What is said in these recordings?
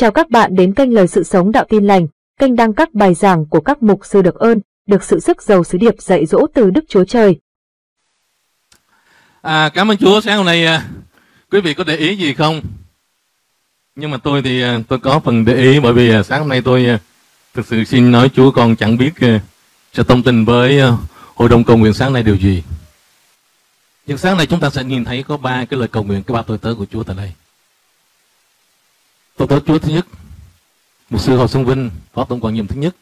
Chào các bạn đến kênh Lời Sự Sống Đạo Tin Lành, kênh đăng các bài giảng của các mục sư được ơn, được sự sức giàu sứ điệp dạy dỗ từ Đức Chúa Trời. À, cảm ơn Chúa sáng hôm nay à, quý vị có để ý gì không? Nhưng mà tôi thì à, tôi có phần để ý bởi vì à, sáng hôm nay tôi à, thực sự xin nói Chúa con chẳng biết à, sẽ thông tin với à, hội đồng cầu nguyện sáng nay điều gì. Nhưng sáng nay chúng ta sẽ nhìn thấy có ba cái lời cầu nguyện, cái ba tôi tớ của Chúa tại đây. Tôi tớ Chúa thứ nhất, một sư Hồ Xuân Vinh, phó tổng quản nhiệm thứ nhất,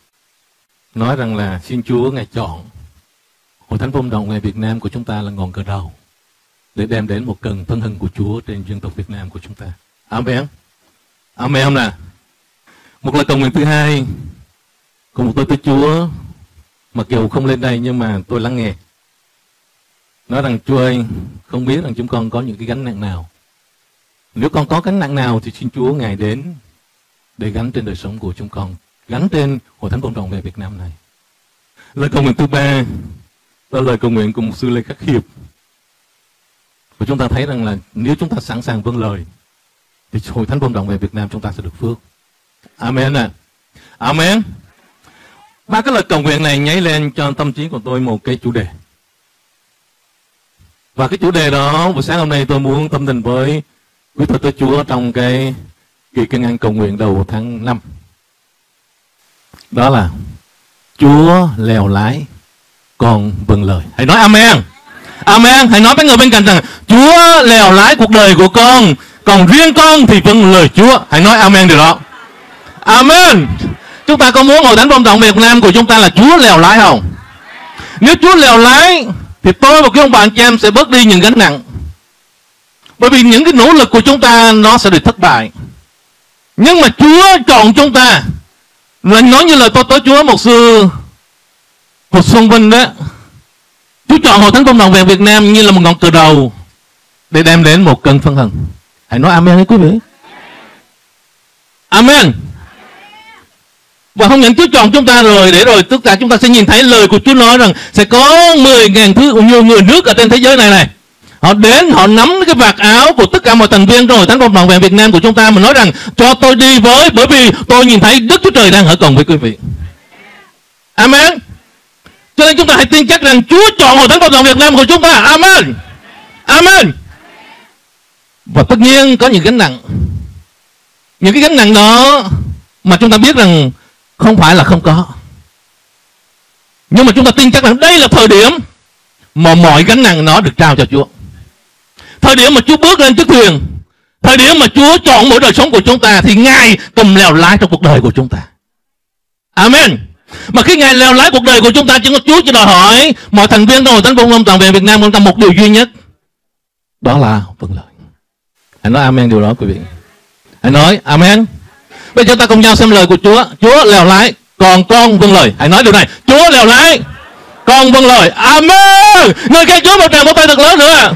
nói rằng là xin Chúa ngài chọn Hội Thánh Phong Đồng ngày Việt Nam của chúng ta là ngọn cờ đầu để đem đến một cần thân hình của Chúa trên dân tộc Việt Nam của chúng ta. Amen. Amen nè. Một lời cầu nguyện thứ hai của một tôi tới Chúa mặc dù không lên đây nhưng mà tôi lắng nghe. Nói rằng Chúa ơi, không biết rằng chúng con có những cái gánh nặng nào. Nếu con có gánh nặng nào thì xin Chúa Ngài đến để gắn trên đời sống của chúng con, gắn trên Hội Thánh công Trọng về Việt Nam này. Lời cầu nguyện thứ ba là lời cầu nguyện của một sư Lê Khắc Hiệp. Và chúng ta thấy rằng là nếu chúng ta sẵn sàng vâng lời thì Hội Thánh công Trọng về Việt Nam chúng ta sẽ được phước. Amen ạ. À. Amen. Ba cái lời cầu nguyện này nháy lên cho tâm trí của tôi một cái chủ đề. Và cái chủ đề đó buổi sáng hôm nay tôi muốn tâm tình với quý tôi tới Chúa trong cái kỳ kinh ăn cầu nguyện đầu tháng 5. Đó là Chúa lèo lái còn vâng lời. Hãy nói amen. Amen. Hãy nói với người bên cạnh rằng Chúa lèo lái cuộc đời của con, còn riêng con thì vâng lời Chúa. Hãy nói amen điều đó. Amen. Chúng ta có muốn hội thánh phong trọng Việt Nam của chúng ta là Chúa lèo lái không? Nếu Chúa lèo lái thì tôi và cái ông bạn chị em sẽ bớt đi những gánh nặng. Bởi vì những cái nỗ lực của chúng ta, nó sẽ được thất bại. Nhưng mà Chúa chọn chúng ta. Là nói như lời tôi tới Chúa, một sư Hồ Xuân Vinh đó. Chúa chọn Hội Thánh Công đồng về Việt Nam như là một ngọn cờ đầu để đem đến một cơn phân hận Hãy nói amen quý vị. Amen. Và không những Chúa chọn chúng ta rồi, để rồi tất cả chúng ta sẽ nhìn thấy lời của Chúa nói rằng sẽ có 10.000 thứ, nhiều người nước ở trên thế giới này này. Họ đến, họ nắm cái vạt áo của tất cả mọi thành viên trong hội thánh cộng đoàn về Việt Nam của chúng ta mà nói rằng, cho tôi đi với, bởi vì tôi nhìn thấy Đức Chúa Trời đang ở cùng với quý vị. Amen. Cho nên chúng ta hãy tin chắc rằng Chúa chọn hội thánh cộng đoàn Việt Nam của chúng ta. Amen. Amen. Và tất nhiên có những gánh nặng. Những cái gánh nặng đó mà chúng ta biết rằng không phải là không có. Nhưng mà chúng ta tin chắc rằng đây là thời điểm mà mọi gánh nặng nó được trao cho Chúa. Thời điểm mà Chúa bước lên chiếc thuyền, thời điểm mà Chúa chọn mỗi đời sống của chúng ta thì Ngài cầm lèo lái trong cuộc đời của chúng ta. Amen. Mà khi Ngài lèo lái cuộc đời của chúng ta chỉ có Chúa chỉ đòi hỏi mọi thành viên trong hội thánh công lâm toàn về Việt Nam chúng ta một điều duy nhất. Đó là vâng lời. Hãy nói amen điều đó quý vị. Hãy nói amen. Bây giờ ta cùng nhau xem lời của Chúa. Chúa lèo lái, còn con vâng lời. Hãy nói điều này. Chúa lèo lái, con vâng lời. Amen. Người khen Chúa một tràng một tay thật lớn nữa.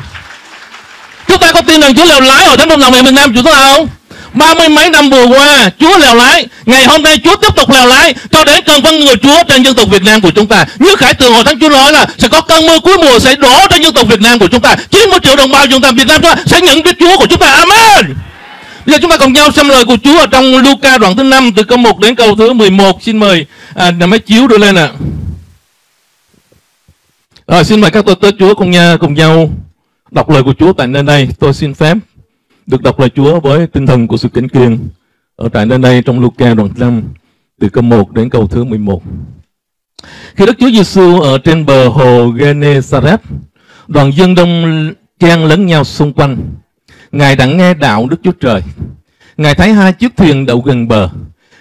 Ta có tin rằng Chúa lèo lái ở thánh đồng lòng miền Nam chúng ta không? Ba mươi mấy năm vừa qua Chúa lèo lái. Ngày hôm nay Chúa tiếp tục lèo lái Cho đến cơn vân người Chúa trên dân tộc Việt Nam của chúng ta. Như Khải Tường hồi Thánh Chúa nói là Sẽ có cơn mưa cuối mùa sẽ đổ trên dân tộc Việt Nam của chúng ta. 90 triệu đồng bào chúng ta Việt Nam chúng ta sẽ nhận biết Chúa của chúng ta. Amen! Bây giờ chúng ta cùng nhau xem lời của Chúa ở trong Luca đoạn thứ 5 từ câu 1 đến câu thứ 11 Xin mời à, máy chiếu đưa lên ạ. À. Rồi xin mời các tôi tới Chúa cùng nhà, cùng nhau đọc lời của Chúa tại nơi đây. Tôi xin phép được đọc lời Chúa với tinh thần của sự kính kiêng ở tại nơi đây trong Luca đoạn 5 từ câu 1 đến câu thứ 11. Khi Đức Chúa Giêsu ở trên bờ hồ Genesaret, đoàn dân đông chen lấn nhau xung quanh. Ngài đã nghe đạo Đức Chúa Trời. Ngài thấy hai chiếc thuyền đậu gần bờ.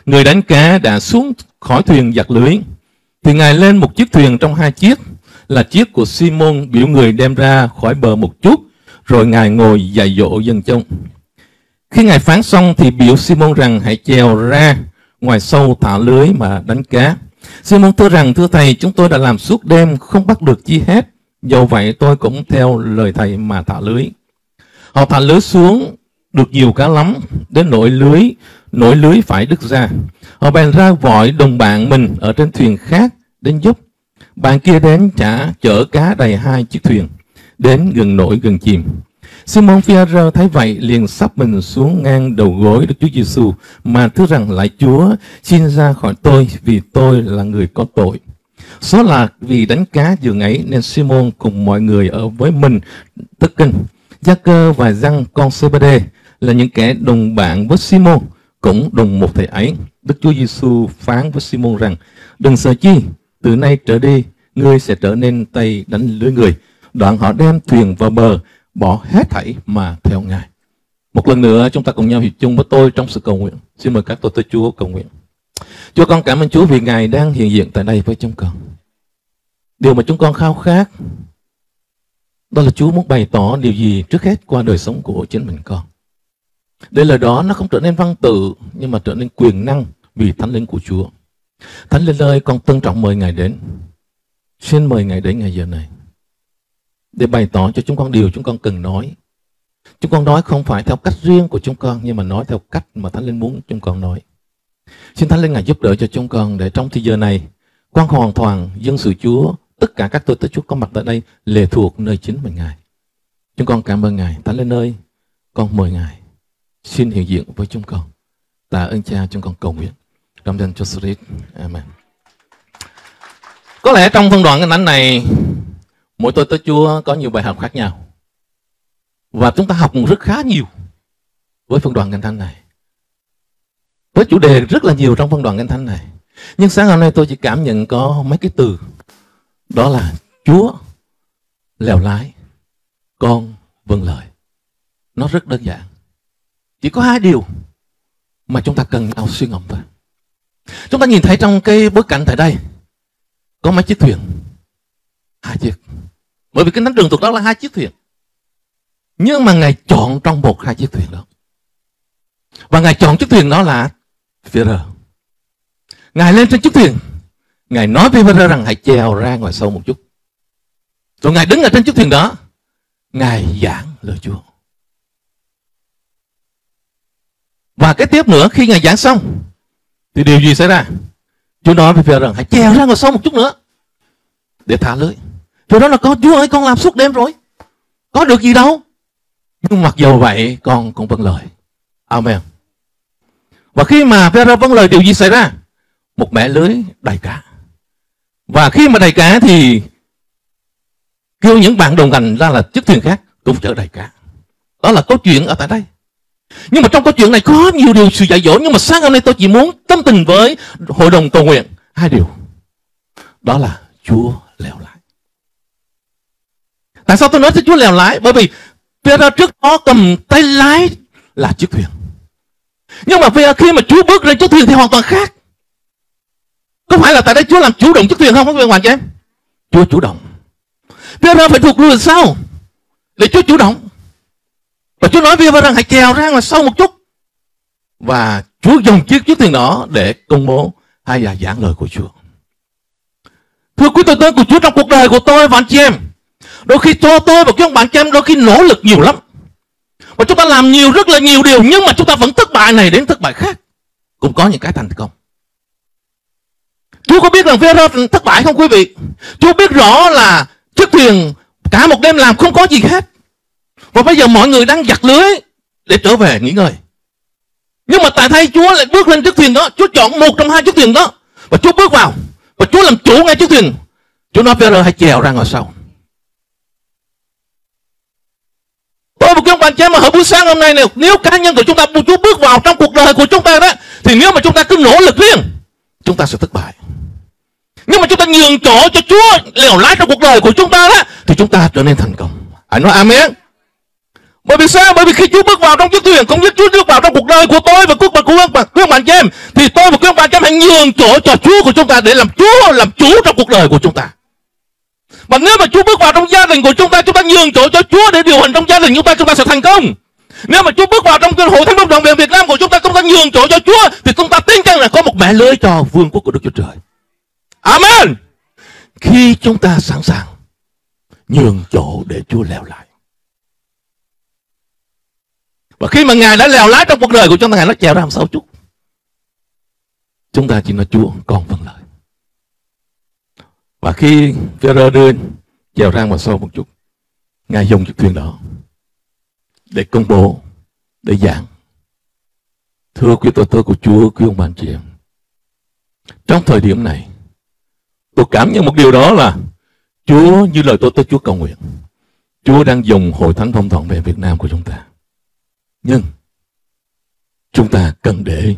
Người đánh cá đã xuống khỏi thuyền giặt lưới. Thì Ngài lên một chiếc thuyền trong hai chiếc là chiếc của Simon biểu người đem ra khỏi bờ một chút, rồi Ngài ngồi dạy dỗ dân chúng. Khi Ngài phán xong thì biểu Simon rằng hãy trèo ra ngoài sâu thả lưới mà đánh cá. Simon thưa rằng, thưa thầy, chúng tôi đã làm suốt đêm, không bắt được chi hết. Dầu vậy tôi cũng theo lời thầy mà thả lưới. Họ thả lưới xuống, được nhiều cá lắm, đến nỗi lưới, nỗi lưới phải đứt ra. Họ bèn ra gọi đồng bạn mình ở trên thuyền khác đến giúp. Bạn kia đến trả chở cá đầy hai chiếc thuyền, đến gần nổi gần chìm. Simon Phaolô thấy vậy liền sắp mình xuống ngang đầu gối Đức Chúa Giêsu mà thưa rằng lại Chúa xin ra khỏi tôi vì tôi là người có tội. Số là vì đánh cá giường ấy nên Simon cùng mọi người ở với mình tức kinh. Gia cơ và Giăng con Zebede là những kẻ đồng bạn với Simon cũng đồng một thầy ấy. Đức Chúa Giêsu phán với Simon rằng đừng sợ chi, từ nay trở đi ngươi sẽ trở nên tay đánh lưới người. Đoạn họ đem thuyền vào bờ, bỏ hết thảy mà theo Ngài. Một lần nữa, chúng ta cùng nhau hiệp chung với tôi trong sự cầu nguyện. Xin mời các tôi tới Chúa cầu nguyện. Chúa, con cảm ơn Chúa vì Ngài đang hiện diện tại đây với chúng con. Điều mà chúng con khao khát, đó là Chúa muốn bày tỏ điều gì trước hết qua đời sống của chính mình con. Để lời đó nó không trở nên văn tự, nhưng mà trở nên quyền năng vì thánh linh của Chúa. Thánh linh ơi, con tân trọng mời Ngài đến. Xin mời Ngài đến ngày giờ này để bày tỏ cho chúng con điều chúng con cần nói. Chúng con nói không phải theo cách riêng của chúng con nhưng mà nói theo cách mà Thánh Linh muốn chúng con nói. Xin Thánh Linh Ngài giúp đỡ cho chúng con để trong thời giờ này con hoàn toàn dân sự Chúa tất cả các tôi tới Chúa có mặt tại đây lệ thuộc nơi chính mình Ngài. Chúng con cảm ơn Ngài. Thánh Linh ơi, con mời Ngài xin hiện diện với chúng con. Tạ ơn Cha chúng con cầu nguyện. Trong danh Chúa Christ. Amen. Có lẽ trong phân đoạn kinh thánh này Mỗi tôi tới Chúa có nhiều bài học khác nhau. Và chúng ta học rất khá nhiều với phân đoạn kinh thánh này. Với chủ đề rất là nhiều trong phân đoạn kinh thánh này. Nhưng sáng hôm nay tôi chỉ cảm nhận có mấy cái từ. Đó là Chúa lèo lái, con vâng lời. Nó rất đơn giản. Chỉ có hai điều mà chúng ta cần nhau suy ngẫm thôi. Chúng ta nhìn thấy trong cái bối cảnh tại đây có mấy chiếc thuyền. Hai chiếc. Bởi vì cái thánh đường thuộc đó là hai chiếc thuyền. Nhưng mà Ngài chọn trong một hai chiếc thuyền đó. Và Ngài chọn chiếc thuyền đó là Peter. Ngài lên trên chiếc thuyền. Ngài nói với Peter rằng, hãy trèo ra ngoài sâu một chút. Rồi Ngài đứng ở trên chiếc thuyền đó. Ngài giảng lời Chúa. Và cái tiếp nữa, khi Ngài giảng xong, thì điều gì xảy ra? Chúa nói với Phêrô rằng, hãy trèo ra ngoài sâu một chút nữa để thả lưới. Rồi đó là con Chúa ơi, con làm suốt đêm rồi. Có được gì đâu. Nhưng mặc dù vậy, con cũng vâng lời. Amen. Và khi mà Phêrô vâng lời điều gì xảy ra? Một mẻ lưới đầy cá. Và khi mà đầy cá thì kêu những bạn đồng hành ra là chiếc thuyền khác cũng chở đầy cá. Đó là câu chuyện ở tại đây. Nhưng mà trong câu chuyện này có nhiều điều sự dạy dỗ, nhưng mà sáng hôm nay tôi chỉ muốn tâm tình với hội đồng cầu nguyện hai điều. Đó là Chúa lèo lái Tại sao tôi nói Chúa lèo lái? Bởi vì Peter trước đó cầm tay lái là chiếc thuyền. Nhưng mà khi mà Chúa bước lên chiếc thuyền thì hoàn toàn khác. Có phải là tại đây Chúa làm chủ động chiếc thuyền không? Các bạn hoàng cho em. Chúa chủ động. Peter phải thuộc lùi sao để Chúa chủ động. Và Chúa nói với rằng, hãy trèo ra ngoài sau một chút. Và Chúa dùng chiếc chiếc thuyền đó để công bố hay là giảng lời của Chúa. Thưa quý tôi tôi của Chúa trong cuộc đời của tôi và anh chị em. Đôi khi cho tôi và các bạn chị em đôi khi nỗ lực nhiều lắm. Và chúng ta làm nhiều, rất là nhiều điều, nhưng mà chúng ta vẫn thất bại này đến thất bại khác. Cũng có những cái thành công. Chúa có biết rằng Phêrô thất bại không, quý vị? Chúa biết rõ là chiếc thuyền cả một đêm làm không có gì hết. Và bây giờ mọi người đang giặt lưới để trở về nghỉ ngơi. Nhưng mà tại thay Chúa lại bước lên chiếc thuyền đó. Chúa chọn một trong hai chiếc thuyền đó. Và Chúa bước vào. Và Chúa làm chủ ngay chiếc thuyền. Chúa nói Peter hãy chèo ra ngồi sau. Tôi một cái ông bạn trẻ mà ở buổi sáng hôm nay này Nếu cá nhân của chúng ta, Chúa bước vào trong cuộc đời của chúng ta đó, Thì nếu mà chúng ta cứ nỗ lực riêng, Chúng ta sẽ thất bại Nhưng mà chúng ta nhường chỗ cho Chúa lèo lái trong cuộc đời của chúng ta đó, Thì chúng ta trở nên thành công Anh nói amen bởi vì sao? Bởi vì khi Chúa bước vào trong chiếc thuyền, không biết Chúa bước vào trong cuộc đời của tôi và cuộc đời của các bạn, các bạn chị em, thì tôi và các bạn chị em hãy nhường chỗ cho Chúa của chúng ta để làm Chúa làm chủ trong cuộc đời của chúng ta. Và nếu mà Chúa bước vào trong gia đình của chúng ta, chúng ta nhường chỗ cho Chúa để điều hành trong gia đình chúng ta, chúng ta sẽ thành công. Nếu mà Chúa bước vào trong hội thánh đông đồng viện Việt Nam của chúng ta, chúng ta nhường chỗ cho Chúa, thì chúng ta tin rằng là có một mẹ lưới cho vương quốc của Đức Chúa Trời. Amen. Khi chúng ta sẵn sàng nhường chỗ để Chúa leo lại. Và khi mà Ngài đã lèo lái trong cuộc đời của chúng ta, Ngài nó chèo ra làm sao chút. Chúng ta chỉ nói Chúa, con vâng lời. Và khi Phêrô đưa chèo ra ngoài sâu một chút, Ngài dùng chiếc thuyền đó để công bố, để giảng. Thưa quý tôi tôi của Chúa, quý ông bạn chị em. Trong thời điểm này, tôi cảm nhận một điều đó là Chúa như lời tôi tới Chúa cầu nguyện. Chúa đang dùng hội thánh thông toàn về Việt Nam của chúng ta. Nhưng chúng ta cần để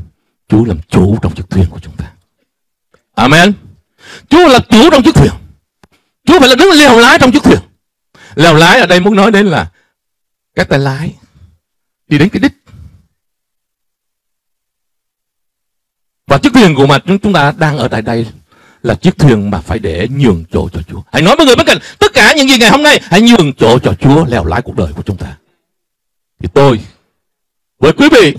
Chúa làm chủ trong chiếc thuyền của chúng ta. Amen. Chúa là chủ trong chiếc thuyền. Chúa phải là đứng lèo lái trong chiếc thuyền. Lèo lái ở đây muốn nói đến là các tay lái đi đến cái đích. Và chiếc thuyền của mà chúng ta đang ở tại đây là chiếc thuyền mà phải để nhường chỗ cho Chúa. Hãy nói với người bên cạnh, tất cả những gì ngày hôm nay hãy nhường chỗ cho Chúa lèo lái cuộc đời của chúng ta. Thì tôi với quý vị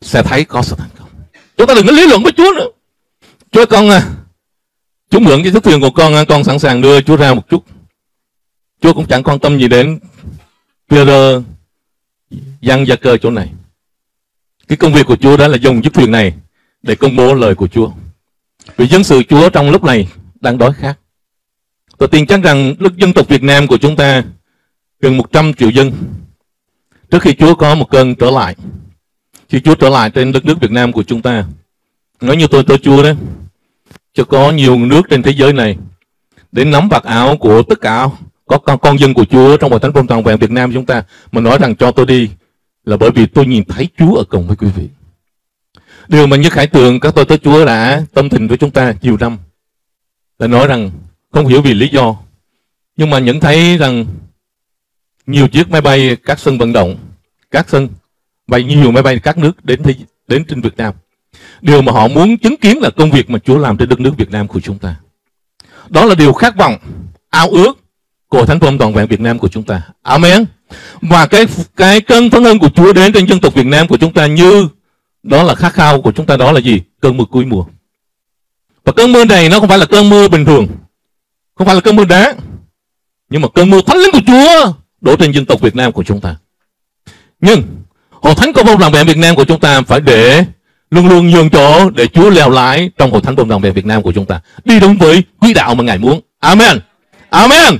sẽ thấy có sự thành công. Chúng ta đừng có lý luận với Chúa nữa. Chúa con à, Chúa mượn cái chiếc thuyền của con à, con sẵn sàng đưa Chúa ra một chút. Chúa cũng chẳng quan tâm gì đến Peter, dân Gia Cơ chỗ này. Cái công việc của Chúa đó là dùng chiếc thuyền này để công bố lời của Chúa. Vì dân sự Chúa trong lúc này đang đói khát. Tôi tin chắc rằng lúc dân tộc Việt Nam của chúng ta gần 100 triệu dân trước khi Chúa có một cơn trở lại. Khi Chúa trở lại trên đất nước Việt Nam của chúng ta. Nói như tôi tôi Chúa đó. Cho có nhiều nước trên thế giới này đến nắm vạt áo của tất cả có con, con dân của Chúa trong hội thánh phong toàn vẹn Việt Nam chúng ta mà nói rằng cho tôi đi là bởi vì tôi nhìn thấy Chúa ở cùng với quý vị. Điều mà như Khải Tường các tôi tới Chúa đã tâm tình với chúng ta nhiều năm là nói rằng không hiểu vì lý do nhưng mà nhận thấy rằng nhiều chiếc máy bay các sân vận động các sân bay nhiều máy bay các nước đến thế, đến trên Việt Nam. Điều mà họ muốn chứng kiến là công việc mà Chúa làm trên đất nước Việt Nam của chúng ta. Đó là điều khát vọng ao ước của Thánh Phong toàn vẹn Việt Nam của chúng ta. Amen. Và cái cái cơn phấn ân của Chúa đến trên dân tộc Việt Nam của chúng ta như đó là khát khao của chúng ta đó là gì? Cơn mưa cuối mùa. Và cơn mưa này nó không phải là cơn mưa bình thường. Không phải là cơn mưa đá. Nhưng mà cơn mưa thánh linh của Chúa đổ trên dân tộc Việt Nam của chúng ta. Nhưng, hội thánh công đồng vẹn Việt Nam của chúng ta phải để luôn luôn nhường chỗ để Chúa leo lái trong hội thánh công đồng vẹn Việt Nam của chúng ta. Đi đúng với quỹ đạo mà Ngài muốn. Amen. Amen.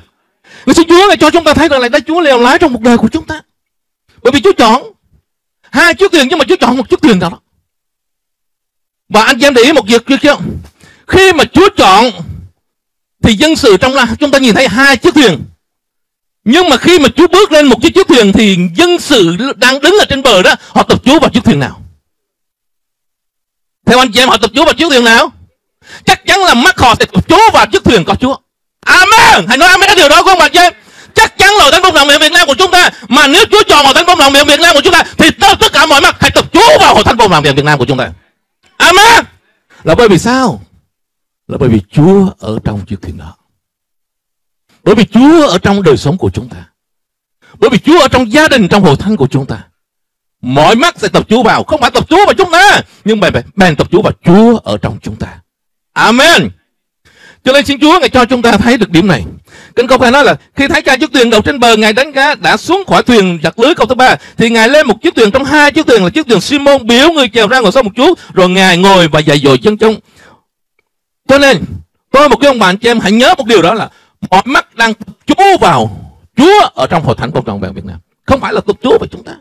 Người xin Chúa Ngài cho chúng ta thấy rằng là đây Chúa leo lái trong một đời của chúng ta. Bởi vì Chúa chọn hai chiếc thuyền, nhưng mà Chúa chọn một chiếc thuyền nào đó. Và anh chị em để ý một việc chưa khi mà Chúa chọn thì dân sự trong là chúng ta nhìn thấy hai chiếc thuyền nhưng mà khi mà Chúa bước lên một chiếc chiếc thuyền thì dân sự đang đứng ở trên bờ đó, họ tập Chúa vào chiếc thuyền nào? Theo anh chị em, họ tập Chúa vào chiếc thuyền nào? Chắc chắn là mắt họ sẽ tập Chúa vào chiếc thuyền có Chúa. Amen! Hãy nói Amen cái điều đó, không bạn chị em chắc chắn là thánh phong miệng Việt Nam của chúng ta, mà nếu Chúa chọn hội thánh phong miệng Việt Nam của chúng ta, thì tất cả mọi mắt hãy tập Chúa vào hội thánh phong miệng Việt Nam của chúng ta. Amen! Là bởi vì sao? Là bởi vì Chúa ở trong chiếc thuyền đó bởi vì Chúa ở trong đời sống của chúng ta. Bởi vì Chúa ở trong gia đình, trong hội thánh của chúng ta. Mọi mắt sẽ tập Chúa vào. Không phải tập Chúa vào chúng ta, nhưng mà bèn tập Chúa vào Chúa ở trong chúng ta. Amen. Cho nên xin Chúa Ngài cho chúng ta thấy được điểm này. Kinh câu phải nói là, khi thấy cha chiếc thuyền đầu trên bờ, Ngài đánh cá đã xuống khỏi thuyền giặt lưới câu thứ ba, thì Ngài lên một chiếc thuyền. Trong hai chiếc thuyền là chiếc thuyền Simon, biểu người chèo ra ngồi sau một chút rồi Ngài ngồi và dạy dội chân trong. Cho nên tôi một cái ông bạn cho em hãy nhớ một điều đó là mọi mắt đang Chúa vào Chúa ở trong hội thánh công trọn vẹn Việt Nam không phải là tập Chúa vào chúng ta.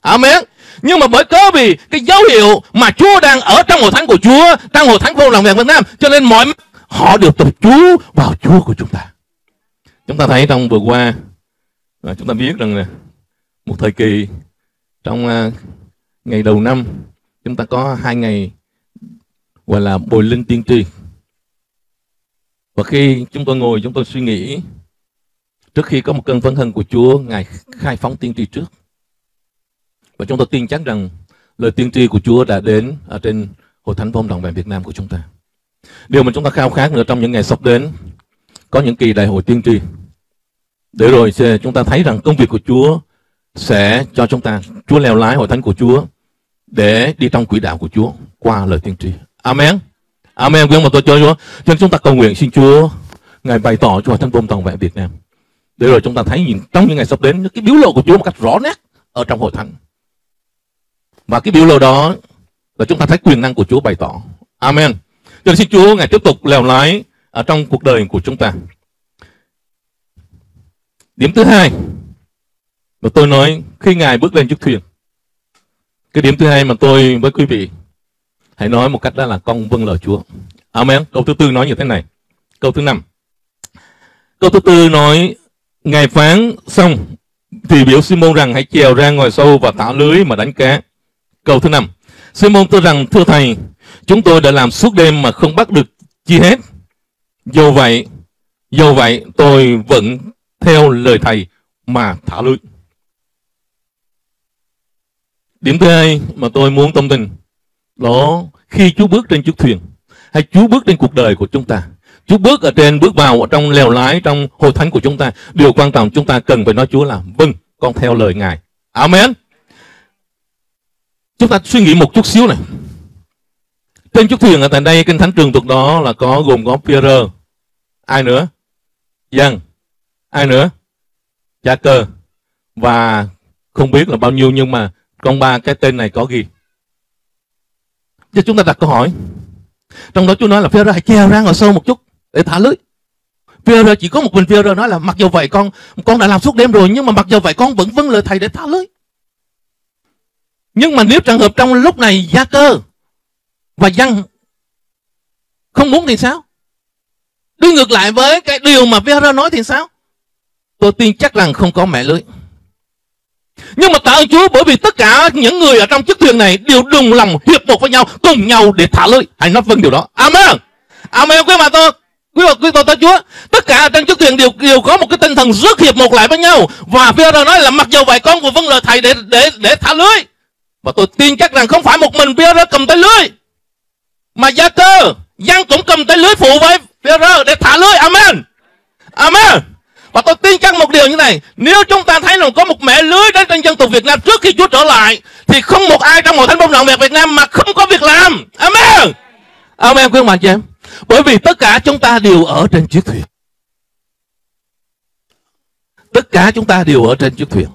Amen. Nhưng mà bởi cớ vì cái dấu hiệu mà Chúa đang ở trong hội thánh của Chúa, trong hội thánh công lòng vẹn Việt Nam, cho nên mọi họ đều tập chú vào Chúa của chúng ta. Chúng ta thấy trong vừa qua, à, chúng ta biết rằng là một thời kỳ trong à, ngày đầu năm, chúng ta có hai ngày gọi là bồi linh tiên tri. Và khi chúng tôi ngồi, chúng tôi suy nghĩ, trước khi có một cơn phấn hân của Chúa, Ngài khai phóng tiên tri trước. Và chúng tôi tin chắc rằng lời tiên tri của Chúa đã đến ở trên Hội Thánh Phong Đồng Vẹn Việt Nam của chúng ta. Điều mà chúng ta khao khát nữa trong những ngày sắp đến có những kỳ đại hội tiên tri. Để rồi chúng ta thấy rằng công việc của Chúa sẽ cho chúng ta Chúa leo lái hội thánh của Chúa để đi trong quỹ đạo của Chúa qua lời tiên tri. Amen. Amen. Quý ông bà tôi cho Chúa. Cho nên chúng ta cầu nguyện xin Chúa Ngài bày tỏ cho hội thánh tôn toàn vẹn Việt Nam. Để rồi chúng ta thấy nhìn trong những ngày sắp đến cái biểu lộ của Chúa một cách rõ nét ở trong hội thánh. Và cái biểu lộ đó là chúng ta thấy quyền năng của Chúa bày tỏ. Amen. Cho nên xin Chúa Ngài tiếp tục lèo lái ở trong cuộc đời của chúng ta. Điểm thứ hai, mà tôi nói khi Ngài bước lên chiếc thuyền. Cái điểm thứ hai mà tôi với quý vị hãy nói một cách đó là con vâng lời Chúa. Amen. Câu thứ tư nói như thế này. Câu thứ năm. Câu thứ tư nói Ngài phán xong thì biểu Simon rằng hãy chèo ra ngoài sâu và thả lưới mà đánh cá. Câu thứ năm. Simon tôi rằng thưa thầy, chúng tôi đã làm suốt đêm mà không bắt được chi hết. Do vậy, do vậy tôi vẫn theo lời thầy mà thả lưới. Điểm thứ hai mà tôi muốn thông tin đó, khi Chúa bước trên chiếc thuyền, hay Chúa bước trên cuộc đời của chúng ta, Chúa bước ở trên bước vào ở trong lèo lái trong hội thánh của chúng ta, điều quan trọng chúng ta cần phải nói Chúa là vâng con theo lời Ngài. Amen. Chúng ta suy nghĩ một chút xíu này. Trên chiếc thuyền ở tại đây, kinh thánh trường thuộc đó là có gồm có Pierre ai nữa? Dân ai nữa? Cha cơ. Và không biết là bao nhiêu, nhưng mà con ba cái tên này có ghi cho chúng ta đặt câu hỏi. Trong đó Chúa nói là Phêrô hãy treo ra ngồi sâu một chút để thả lưới. Phêrô chỉ có một mình Phêrô nói là mặc dù vậy con con đã làm suốt đêm rồi, nhưng mà mặc dù vậy con vẫn vâng lời thầy để thả lưới. Nhưng mà nếu trường hợp trong lúc này gia cơ và dân không muốn thì sao? Đi ngược lại với cái điều mà Pierre nói thì sao? Tôi tin chắc rằng không có mẹ lưới nhưng mà tạ ơn Chúa bởi vì tất cả những người ở trong chiếc thuyền này đều đồng lòng hiệp một với nhau, cùng nhau để thả lưới. Hãy nói vâng điều đó. Amen. Amen quý bà tôi. Quý bà quý tôi Chúa. Tất cả trên chiếc thuyền đều đều có một cái tinh thần rất hiệp một lại với nhau. Và Peter nói là mặc dù vậy con của vâng lời thầy để để để thả lưới. Và tôi tin chắc rằng không phải một mình Peter cầm tay lưới. Mà gia cơ, Giang cũng cầm tay lưới phụ với Peter để thả lưới. Amen. Amen. Và tôi tin chắc một điều như này, Nếu chúng ta thấy rằng có một mẻ lưới đến trên dân tộc Việt Nam trước khi Chúa trở lại, Thì không một ai trong hội thánh bông động Việt Nam mà không có việc làm. Amen. Amen, quý ông bà chị em. Bởi vì tất cả chúng ta đều ở trên chiếc thuyền. Tất cả chúng ta đều ở trên chiếc thuyền.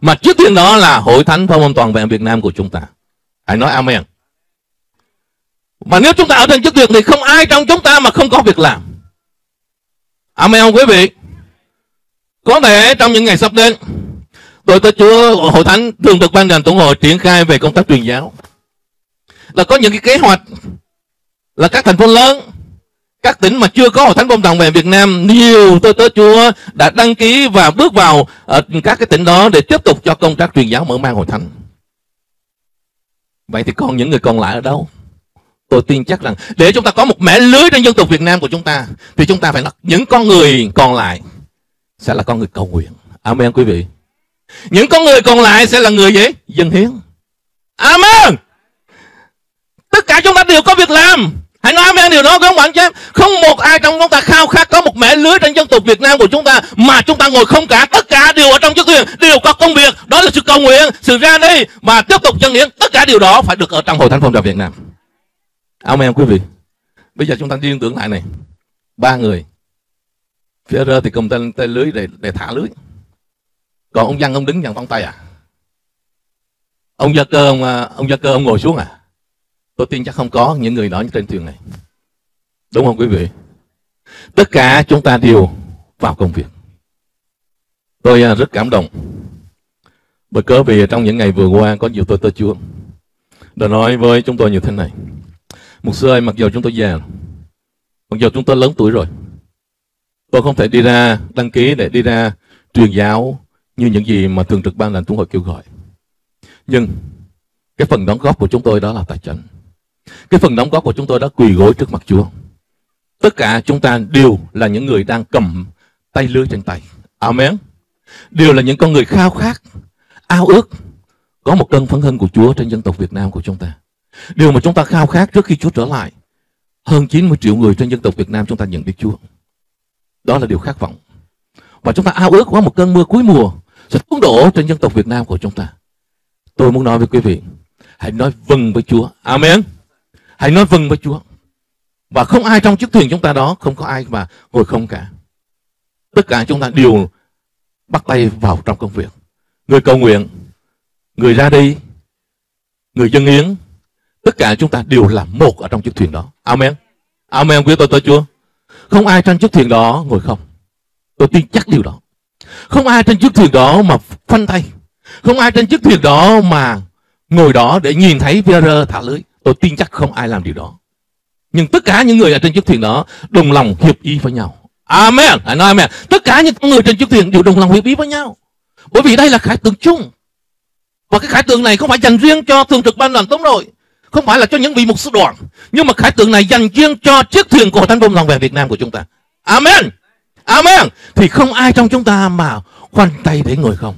Mà chiếc thuyền đó là hội thánh phong âm toàn vẹn Việt Nam của chúng ta. Hãy nói Amen. Mà nếu chúng ta ở trên chiếc thuyền thì không ai trong chúng ta mà không có việc làm. Amen không quý vị? Có thể trong những ngày sắp đến, tôi tới Chúa Hội Thánh thường được ban ngành tổng hội triển khai về công tác truyền giáo. Là có những cái kế hoạch là các thành phố lớn, các tỉnh mà chưa có Hội Thánh Công đồng về Việt Nam, nhiều tôi tới Chúa đã đăng ký và bước vào ở các cái tỉnh đó để tiếp tục cho công tác truyền giáo mở mang Hội Thánh. Vậy thì còn những người còn lại ở đâu? Tôi tin chắc rằng để chúng ta có một mẻ lưới trên dân tộc Việt Nam của chúng ta thì chúng ta phải là những con người còn lại sẽ là con người cầu nguyện. Amen quý vị. Những con người còn lại sẽ là người gì? Dân hiến. Amen. Tất cả chúng ta đều có việc làm. Hãy nói amen điều đó các bạn chứ Không một ai trong chúng ta khao khát có một mẹ lưới trên dân tộc Việt Nam của chúng ta mà chúng ta ngồi không cả. Tất cả đều ở trong chức quyền đều có công việc. Đó là sự cầu nguyện, sự ra đi mà tiếp tục dân hiến. Tất cả điều đó phải được ở trong hội thánh phong trào Việt Nam. Amen quý vị. Bây giờ chúng ta liên tưởng lại này. Ba người phía rơ thì cầm tay, tay lưới để, để thả lưới. Còn ông văn ông đứng dàn vòng tay à? Ông gia cơ ông à, ông gia cơ ông ngồi xuống à? Tôi tin chắc không có những người đó trên thuyền này. Đúng không quý vị? Tất cả chúng ta đều vào công việc. Tôi à, rất cảm động. Bởi cớ vì trong những ngày vừa qua có nhiều tôi tôi chúa đã nói với chúng tôi như thế này. Một sư ơi mặc dù chúng tôi già mặc dù chúng tôi lớn tuổi rồi Tôi không thể đi ra đăng ký để đi ra truyền giáo như những gì mà thường trực ban lãnh chúng hội kêu gọi. Nhưng cái phần đóng góp của chúng tôi đó là tài chính. Cái phần đóng góp của chúng tôi đã quỳ gối trước mặt Chúa. Tất cả chúng ta đều là những người đang cầm tay lưới trên tay. Amen. Đều là những con người khao khát, ao ước có một cơn phấn hưng của Chúa trên dân tộc Việt Nam của chúng ta. Điều mà chúng ta khao khát trước khi Chúa trở lại. Hơn 90 triệu người trên dân tộc Việt Nam chúng ta nhận biết Chúa. Đó là điều khát vọng. Và chúng ta ao ước có một cơn mưa cuối mùa sẽ tuôn đổ trên dân tộc Việt Nam của chúng ta. Tôi muốn nói với quý vị, hãy nói vâng với Chúa. Amen. Hãy nói vâng với Chúa. Và không ai trong chiếc thuyền chúng ta đó, không có ai mà ngồi không cả. Tất cả chúng ta đều bắt tay vào trong công việc. Người cầu nguyện, người ra đi, người dân hiến, tất cả chúng ta đều là một ở trong chiếc thuyền đó. Amen. Amen quý tôi tôi Chúa. Không ai trên chiếc thuyền đó ngồi không. Tôi tin chắc điều đó. Không ai trên chiếc thuyền đó mà phanh tay. Không ai trên chiếc thuyền đó mà ngồi đó để nhìn thấy Peter thả lưới. Tôi tin chắc không ai làm điều đó. Nhưng tất cả những người ở trên chiếc thuyền đó đồng lòng hiệp ý với nhau. Amen. Hãy nói amen. Tất cả những người trên chiếc thuyền đều đồng lòng hiệp ý với nhau. Bởi vì đây là khải tượng chung. Và cái khải tượng này không phải dành riêng cho thường trực ban đoàn tống đội. Không phải là cho những vị mục sư đoàn. Nhưng mà khải tượng này dành riêng cho chiếc thuyền của Thánh công lòng về Việt Nam của chúng ta. Amen. Amen. Thì không ai trong chúng ta mà khoanh tay để ngồi không.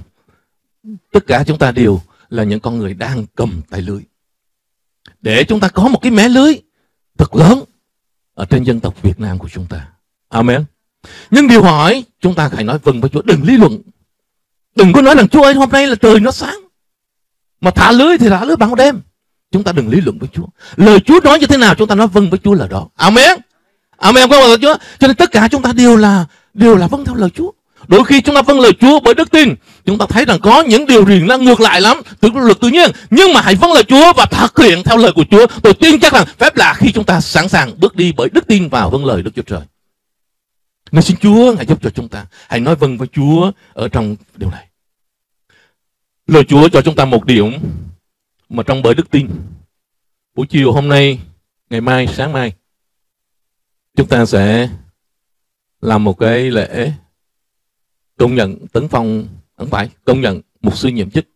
Tất cả chúng ta đều là những con người đang cầm tay lưới. Để chúng ta có một cái mé lưới thật lớn ở trên dân tộc Việt Nam của chúng ta. Amen. Nhưng điều hỏi chúng ta phải nói vâng với Chúa, đừng lý luận. Đừng có nói rằng Chúa ơi, hôm nay là trời nó sáng. Mà thả lưới thì thả lưới bằng đêm. Chúng ta đừng lý luận với Chúa. Lời Chúa nói như thế nào chúng ta nói vâng với Chúa là đó. Amen. Amen có Chúa. Cho nên tất cả chúng ta đều là đều là vâng theo lời Chúa. Đôi khi chúng ta vâng lời Chúa bởi đức tin, chúng ta thấy rằng có những điều gì là ngược lại lắm, từ luật tự nhiên. Nhưng mà hãy vâng lời Chúa và thực hiện theo lời của Chúa. Tôi tin chắc rằng phép lạ khi chúng ta sẵn sàng bước đi bởi đức tin vào vâng lời Đức Chúa Trời. Nên xin Chúa hãy giúp cho chúng ta. Hãy nói vâng với Chúa ở trong điều này. Lời Chúa cho chúng ta một điểm mà trong bởi đức tin. Buổi chiều hôm nay, ngày mai, sáng mai, chúng ta sẽ làm một cái lễ công nhận tấn phong không phải công nhận một sư nhiệm chức.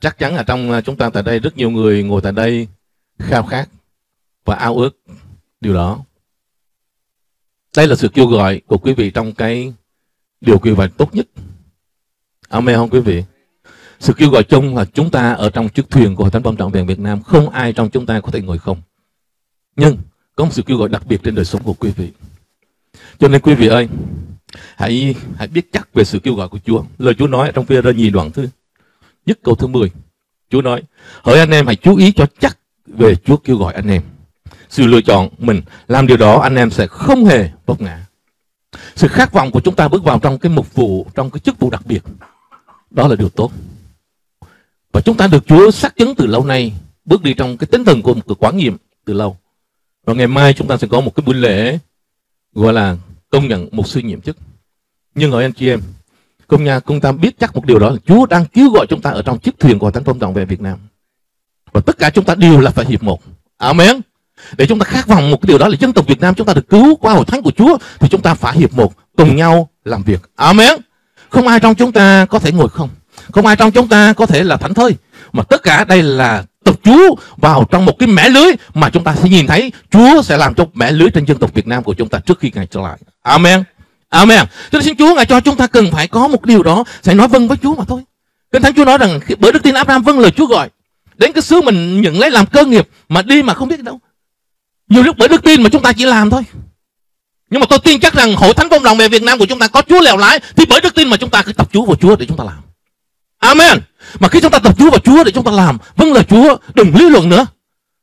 Chắc chắn là trong à, chúng ta tại đây rất nhiều người ngồi tại đây khao khát và ao ước điều đó. Đây là sự kêu gọi của quý vị trong cái điều kỳ vọng tốt nhất. Amen không quý vị? Sự kêu gọi chung là chúng ta ở trong chiếc thuyền của hội thánh phong trọn vẹn Việt Nam, không ai trong chúng ta có thể ngồi không. Nhưng, có một sự kêu gọi đặc biệt trên đời sống của quý vị. Cho nên quý vị ơi, hãy hãy biết chắc về sự kêu gọi của Chúa. Lời Chúa nói trong phía nhì đoạn thứ, nhất câu thứ 10 Chúa nói, hỡi anh em, hãy chú ý cho chắc về Chúa kêu gọi anh em. Sự lựa chọn mình làm điều đó, anh em sẽ không hề vấp ngã. Sự khát vọng của chúng ta bước vào trong cái mục vụ, trong cái chức vụ đặc biệt. Đó là điều tốt và chúng ta được Chúa xác chứng từ lâu nay, bước đi trong cái tinh thần của một cái quán nghiệm từ lâu. Và ngày mai chúng ta sẽ có một cái buổi lễ, gọi là công nhận một sư nhiệm chức. Nhưng hỏi anh chị em, công nhà công ta biết chắc một điều đó là Chúa đang cứu gọi chúng ta ở trong chiếc thuyền của Thánh Phong Trọng về Việt Nam. Và tất cả chúng ta đều là phải hiệp một. Amen. Để chúng ta khát vọng một cái điều đó là dân tộc Việt Nam chúng ta được cứu qua hội thánh của Chúa, thì chúng ta phải hiệp một, cùng nhau làm việc. Amen. Không ai trong chúng ta có thể ngồi không không ai trong chúng ta có thể là thảnh thơi mà tất cả đây là tập chúa vào trong một cái mẻ lưới mà chúng ta sẽ nhìn thấy Chúa sẽ làm cho mẻ lưới trên dân tộc Việt Nam của chúng ta trước khi Ngài trở lại. Amen. Amen. Cho nên xin Chúa Ngài cho chúng ta cần phải có một điều đó, sẽ nói vâng với Chúa mà thôi. Kinh Thánh Chúa nói rằng bởi đức tin Abraham vâng lời Chúa gọi. Đến cái xứ mình nhận lấy làm cơ nghiệp mà đi mà không biết đâu. Nhiều lúc bởi đức tin mà chúng ta chỉ làm thôi. Nhưng mà tôi tin chắc rằng hội thánh công đồng về Việt Nam của chúng ta có Chúa lèo lái thì bởi đức tin mà chúng ta cứ tập Chúa vào Chúa để chúng ta làm. Amen. Mà khi chúng ta tập Chúa vào Chúa để chúng ta làm vâng lời Chúa, đừng lý luận nữa.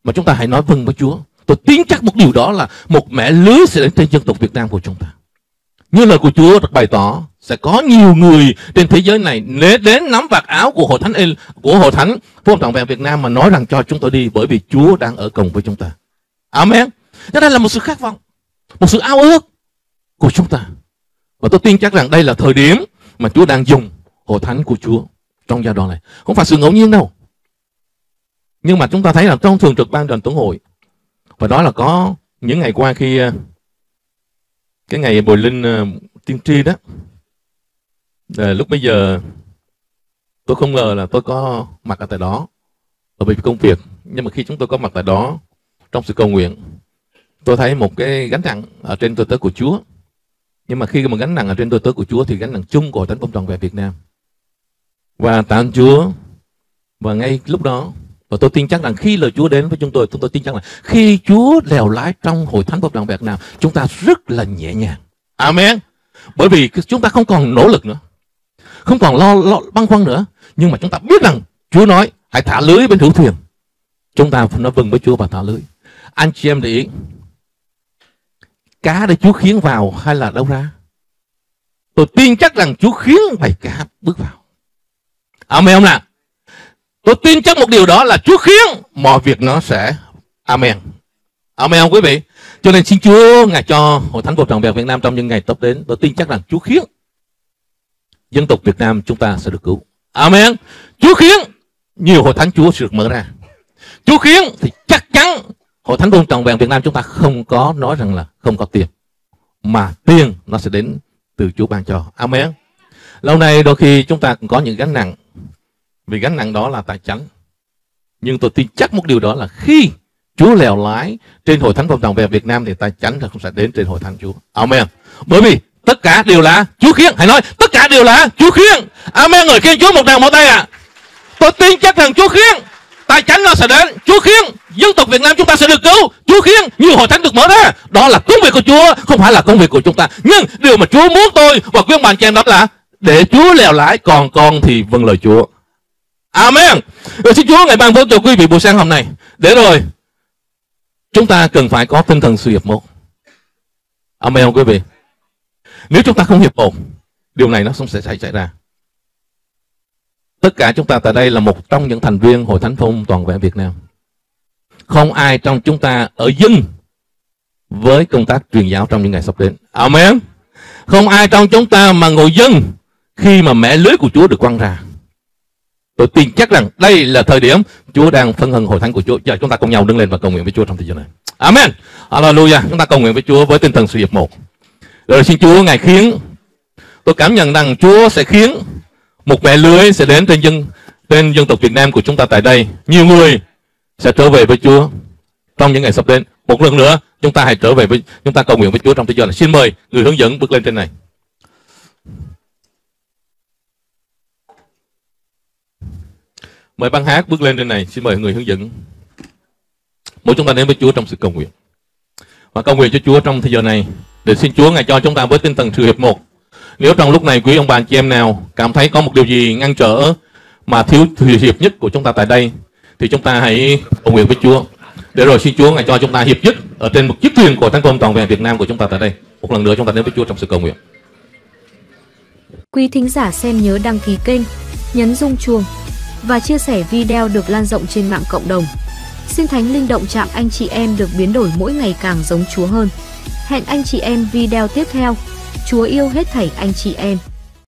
Mà chúng ta hãy nói vâng với Chúa. Tôi tin chắc một điều đó là một mẹ lưới sẽ đến trên dân tộc Việt Nam của chúng ta. Như lời của Chúa được bày tỏ sẽ có nhiều người trên thế giới này đến nắm vạt áo của hội thánh của hội thánh phong trọn vẹn Việt Nam mà nói rằng cho chúng tôi đi bởi vì Chúa đang ở cùng với chúng ta. Amen. Cho đây là một sự khát vọng, một sự ao ước của chúng ta. Và tôi tin chắc rằng đây là thời điểm mà Chúa đang dùng hội thánh của Chúa trong giai đoạn này không phải sự ngẫu nhiên đâu. Nhưng mà chúng ta thấy là trong thường trực ban đoàn tổng hội và đó là có những ngày qua khi ờ, cái ngày bồi linh ờ, tiên tri đó à, lúc bây giờ tôi không ngờ là tôi có mặt ở tại đó. Ở vì công việc nhưng mà khi chúng tôi có mặt tại đó trong sự cầu nguyện tôi thấy một cái gánh nặng ở trên tôi tới của Chúa. Nhưng mà khi mà gánh nặng ở trên tôi tới của Chúa thì gánh nặng chung của thánh công tròn về Việt Nam và tạ ơn Chúa và ngay lúc đó và tôi tin chắc rằng khi lời Chúa đến với chúng tôi, chúng tôi tin chắc là khi Chúa lèo lái trong hội thánh Pháp đoàn Việt Nam, chúng ta rất là nhẹ nhàng. Amen. Bởi vì chúng ta không còn nỗ lực nữa, không còn lo, lo băn khoăn nữa, nhưng mà chúng ta biết rằng Chúa nói hãy thả lưới bên hữu thuyền. Chúng ta nói vâng với Chúa và thả lưới. Anh chị em để ý, cá để Chúa khiến vào hay là đâu ra? Tôi tin chắc rằng Chúa khiến bầy cá bước vào. Amen không nào? Tôi tin chắc một điều đó là Chúa khiến mọi việc nó sẽ Amen. Amen không quý vị? Cho nên xin Chúa, ngài cho hội thánh Phục trọn vẹn Việt Nam trong những ngày sắp đến. Tôi tin chắc rằng Chúa khiến dân tộc Việt Nam chúng ta sẽ được cứu. Amen. Chúa khiến nhiều hội thánh Chúa sẽ được mở ra. Chúa khiến thì chắc chắn hội thánh Phục trọn vẹn Việt Nam chúng ta không có nói rằng là không có tiền, mà tiền nó sẽ đến từ Chúa ban cho. Amen. Lâu nay đôi khi chúng ta cũng có những gánh nặng vì gánh nặng đó là tài chánh. Nhưng tôi tin chắc một điều đó là khi Chúa lèo lái trên hội thánh phong trào về Việt Nam thì tài chánh là không sẽ đến trên hội thánh Chúa. Amen. Bởi vì tất cả đều là Chúa khiến. Hãy nói, tất cả đều là Chúa khiến. Amen. Người khen Chúa một đàn một tay à. Tôi tin chắc rằng Chúa khiến. Tài chánh nó sẽ đến. Chúa khiến. Dân tộc Việt Nam chúng ta sẽ được cứu. Chúa khiến nhiều hội thánh được mở ra. Đó là công việc của Chúa. Không phải là công việc của chúng ta. Nhưng điều mà Chúa muốn tôi và quý bạn chị em đó là để Chúa lèo lái còn con thì vâng lời Chúa. Amen. Rồi xin Chúa ngày ban phước cho quý vị buổi sáng hôm nay. Để rồi chúng ta cần phải có tinh thần sự hiệp một. Amen không quý vị? Nếu chúng ta không hiệp một, điều này nó không sẽ xảy ra. Tất cả chúng ta tại đây là một trong những thành viên Hội Thánh Phong Toàn vẹn Việt Nam. Không ai trong chúng ta ở dân với công tác truyền giáo trong những ngày sắp đến. Amen. Không ai trong chúng ta mà ngồi dân khi mà mẹ lưới của Chúa được quăng ra. Tôi tin chắc rằng đây là thời điểm Chúa đang phân hân hội thánh của Chúa. Giờ chúng ta cùng nhau đứng lên và cầu nguyện với Chúa trong thời gian này. Amen. Hallelujah. Chúng ta cầu nguyện với Chúa với tinh thần sự hiệp một. Rồi xin Chúa, ngài khiến tôi cảm nhận rằng Chúa sẽ khiến một mẹ lưới sẽ đến trên dân trên dân tộc Việt Nam của chúng ta tại đây. Nhiều người sẽ trở về với Chúa trong những ngày sắp đến. Một lần nữa, chúng ta hãy trở về với, chúng ta cầu nguyện với Chúa trong thời gian này. Xin mời người hướng dẫn bước lên trên này. Mời ban hát bước lên trên này, xin mời người hướng dẫn. Mỗi chúng ta đến với Chúa trong sự cầu nguyện. Và cầu nguyện cho Chúa trong thời giờ này để xin Chúa ngài cho chúng ta với tinh thần sự hiệp một. Nếu trong lúc này quý ông bà chị em nào cảm thấy có một điều gì ngăn trở mà thiếu sự hiệp nhất của chúng ta tại đây thì chúng ta hãy cầu nguyện với Chúa. Để rồi xin Chúa ngài cho chúng ta hiệp nhất ở trên một chiếc thuyền của Thánh Công toàn vẹn Việt Nam của chúng ta tại đây. Một lần nữa chúng ta đến với Chúa trong sự cầu nguyện. Quý thính giả xem nhớ đăng ký kênh, nhấn rung chuông và chia sẻ video được lan rộng trên mạng cộng đồng. Xin Thánh Linh động chạm anh chị em được biến đổi mỗi ngày càng giống Chúa hơn. Hẹn anh chị em video tiếp theo. Chúa yêu hết thảy anh chị em.